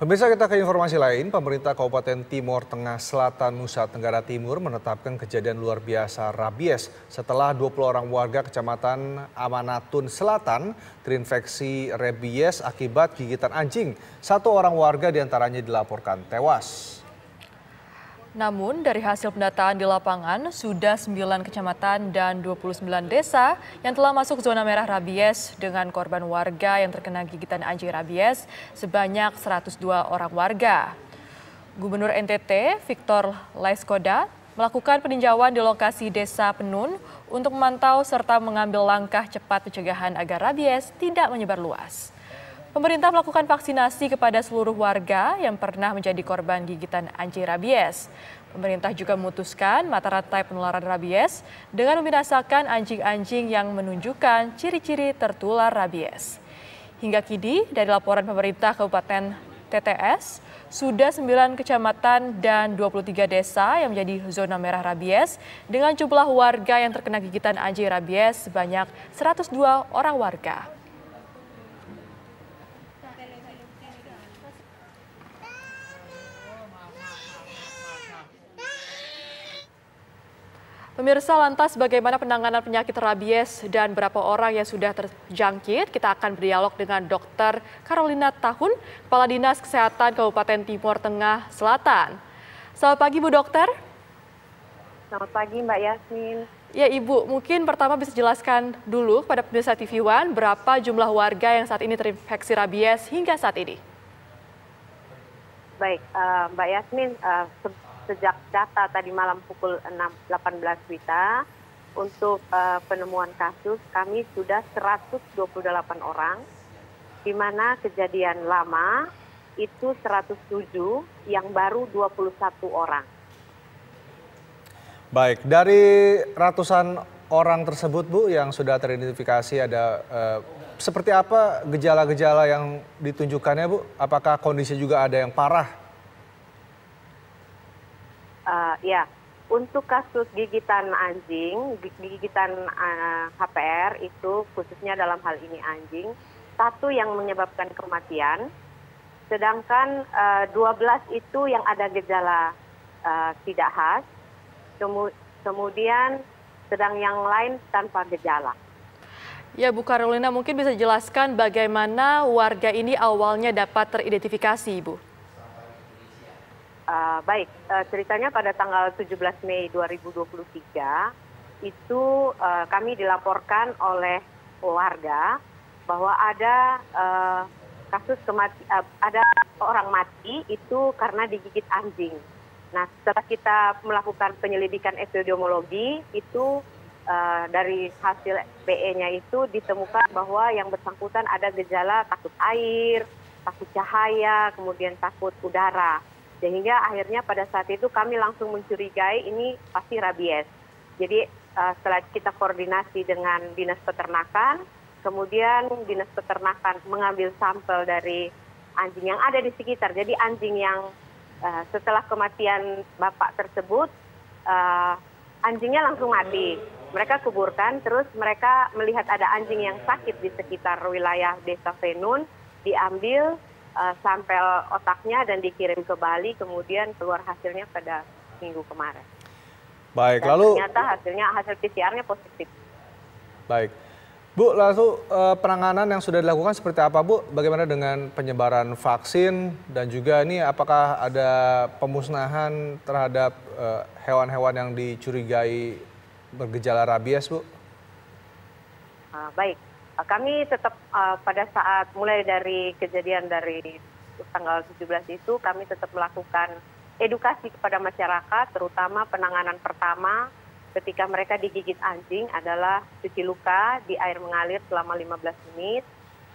Pemirsa kita ke informasi lain, pemerintah Kabupaten Timur Tengah Selatan Nusa Tenggara Timur menetapkan kejadian luar biasa rabies setelah 20 orang warga kecamatan Amanatun Selatan terinfeksi rabies akibat gigitan anjing. Satu orang warga di antaranya dilaporkan tewas. Namun dari hasil pendataan di lapangan, sudah 9 kecamatan dan 29 desa yang telah masuk zona merah rabies dengan korban warga yang terkena gigitan anjing rabies sebanyak 102 orang warga. Gubernur NTT Victor Laiskoda melakukan peninjauan di lokasi desa Penun untuk memantau serta mengambil langkah cepat pencegahan agar rabies tidak menyebar luas. Pemerintah melakukan vaksinasi kepada seluruh warga yang pernah menjadi korban gigitan anjing rabies. Pemerintah juga memutuskan mata rantai penularan rabies dengan membinasakan anjing-anjing yang menunjukkan ciri-ciri tertular rabies. Hingga kini, dari laporan pemerintah Kabupaten TTS, sudah 9 kecamatan dan 23 desa yang menjadi zona merah rabies dengan jumlah warga yang terkena gigitan anjing rabies sebanyak 102 orang warga. Pemirsa lantas bagaimana penanganan penyakit rabies dan berapa orang yang sudah terjangkit? Kita akan berdialog dengan Dr. Carolina Tahun, Kepala Dinas Kesehatan Kabupaten Timur Tengah Selatan. Selamat pagi Bu Dokter. Selamat pagi Mbak Yasmin. Ya Ibu, mungkin pertama bisa jelaskan dulu kepada pemirsa TV One berapa jumlah warga yang saat ini terinfeksi rabies hingga saat ini? Baik, uh, Mbak Yasmin, uh, sejak data tadi malam pukul 18 WITA untuk uh, penemuan kasus kami sudah 128 orang di mana kejadian lama itu 107 yang baru 21 orang. Baik, dari ratusan orang tersebut Bu yang sudah teridentifikasi ada uh, seperti apa gejala-gejala yang ditunjukkannya Bu? Apakah kondisi juga ada yang parah uh, ya untuk kasus gigitan anjing gigitan uh, HPR itu khususnya dalam hal ini anjing satu yang menyebabkan kematian sedangkan uh, 12 itu yang ada gejala uh, tidak khas kemu kemudian sedang yang lain tanpa gejala Ya Bu Carolina mungkin bisa jelaskan bagaimana warga ini awalnya dapat teridentifikasi Ibu. Uh, baik, uh, ceritanya pada tanggal 17 Mei 2023 itu uh, kami dilaporkan oleh warga bahwa ada uh, kasus kemati, uh, ada orang mati itu karena digigit anjing. Nah, setelah kita melakukan penyelidikan epidemiologi itu uh, dari hasil PE-nya itu ditemukan bahwa yang bersangkutan ada gejala takut air, takut cahaya, kemudian takut udara sehingga akhirnya pada saat itu kami langsung mencurigai ini pasti rabies. Jadi uh, setelah kita koordinasi dengan dinas peternakan, kemudian dinas peternakan mengambil sampel dari anjing yang ada di sekitar. Jadi anjing yang uh, setelah kematian bapak tersebut, uh, anjingnya langsung mati. Mereka kuburkan, terus mereka melihat ada anjing yang sakit di sekitar wilayah desa Venun, diambil uh, sampel otaknya dan dikirim ke Bali, kemudian keluar hasilnya pada minggu kemarin. Baik, dan lalu ternyata hasilnya hasil PCR-nya positif. Baik. Bu, lalu uh, penanganan yang sudah dilakukan seperti apa, Bu? Bagaimana dengan penyebaran vaksin dan juga ini apakah ada pemusnahan terhadap eh, hewan-hewan yang dicurigai bergejala rabies, Bu? Uh, baik, Eh, kami tetap uh, pada saat mulai dari kejadian dari tanggal 17 itu kami tetap melakukan edukasi kepada masyarakat terutama penanganan pertama ketika mereka digigit anjing adalah cuci luka di air mengalir selama 15 menit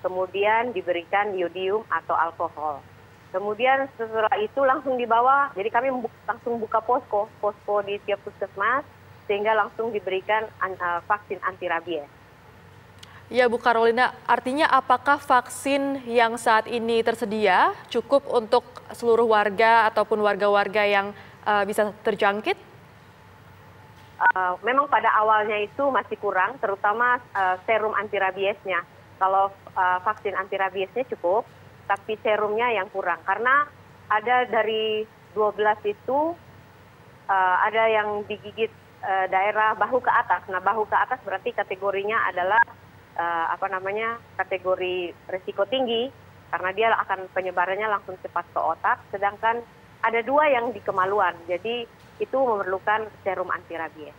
kemudian diberikan iodium atau alkohol. Kemudian setelah itu langsung dibawa jadi kami langsung buka posko posko di tiap puskesmas sehingga langsung diberikan uh, vaksin anti rabies Ya Bu Carolina, artinya apakah vaksin yang saat ini tersedia cukup untuk seluruh warga ataupun warga-warga yang uh, bisa terjangkit? Uh, memang pada awalnya itu masih kurang, terutama uh, serum anti rabiesnya. Kalau uh, vaksin anti rabiesnya cukup, tapi serumnya yang kurang karena ada dari 12 itu uh, ada yang digigit uh, daerah bahu ke atas. Nah, bahu ke atas berarti kategorinya adalah uh, apa namanya? kategori risiko tinggi karena dia akan penyebarannya langsung cepat ke otak sedangkan ada dua yang di kemaluan. Jadi itu memerlukan serum anti rabies.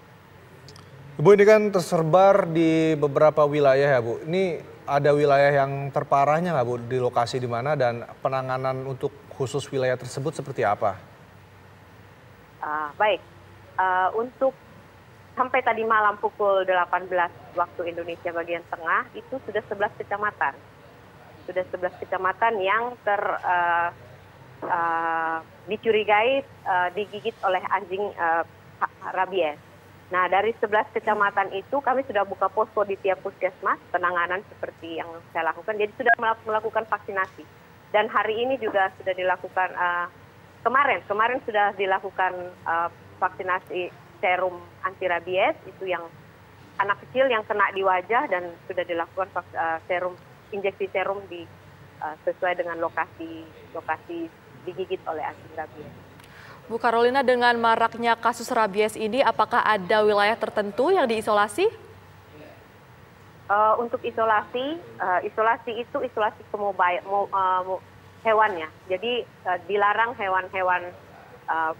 Ibu ini kan tersebar di beberapa wilayah ya Bu. Ini ada wilayah yang terparahnya nggak Bu di lokasi di mana dan penanganan untuk khusus wilayah tersebut seperti apa? Uh, baik, uh, untuk sampai tadi malam pukul 18 waktu Indonesia bagian tengah itu sudah 11 kecamatan. Sudah 11 kecamatan yang ter uh, uh, dicurigai uh, digigit oleh anjing uh, rabies. Nah, dari 11 kecamatan itu kami sudah buka posko di tiap puskesmas penanganan seperti yang saya lakukan. Jadi sudah melakukan vaksinasi. Dan hari ini juga sudah dilakukan uh, kemarin, kemarin sudah dilakukan uh, vaksinasi serum anti rabies itu yang anak kecil yang kena di wajah dan sudah dilakukan uh, serum injeksi serum di uh, sesuai dengan lokasi lokasi digigit oleh anjing rabies. Bu Carolina, dengan maraknya kasus rabies ini, apakah ada wilayah tertentu yang diisolasi? Uh, untuk isolasi, uh, isolasi itu isolasi kemobile, uh, hewannya. Jadi uh, dilarang hewan-hewan uh,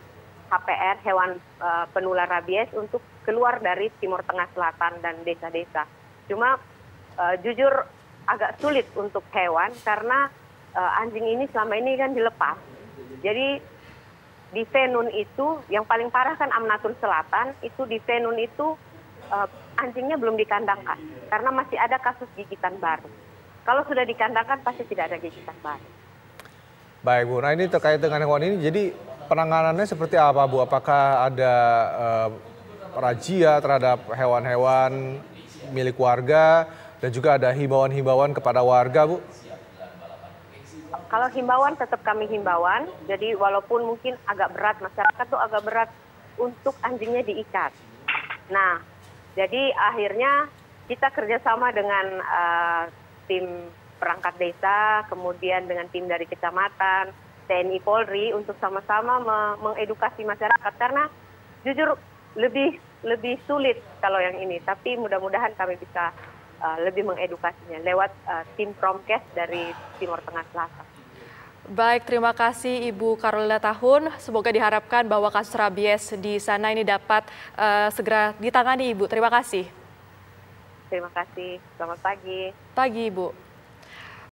HPR, hewan uh, penular rabies untuk keluar dari Timur Tengah Selatan dan desa-desa. Cuma uh, jujur agak sulit untuk hewan karena uh, anjing ini selama ini kan dilepas. Jadi di Venun itu yang paling parah kan Amnatun Selatan itu di Venun itu uh, anjingnya belum dikandangkan karena masih ada kasus gigitan baru. Kalau sudah dikandangkan pasti tidak ada gigitan baru. Baik Bu, nah ini terkait dengan hewan ini, jadi penanganannya seperti apa Bu? Apakah ada uh, razia terhadap hewan-hewan milik warga dan juga ada himbauan-himbauan kepada warga Bu? kalau himbauan tetap kami himbauan, jadi walaupun mungkin agak berat, masyarakat tuh agak berat untuk anjingnya diikat. Nah, jadi akhirnya kita kerjasama dengan uh, tim perangkat desa, kemudian dengan tim dari kecamatan, TNI Polri untuk sama-sama me mengedukasi masyarakat karena jujur lebih lebih sulit kalau yang ini, tapi mudah-mudahan kami bisa uh, lebih mengedukasinya lewat uh, tim Promkes dari Timur Tengah Selatan. Baik, terima kasih Ibu Carolina Tahun. Semoga diharapkan bahwa kasus rabies di sana ini dapat uh, segera ditangani Ibu. Terima kasih. Terima kasih. Selamat pagi. Pagi Ibu.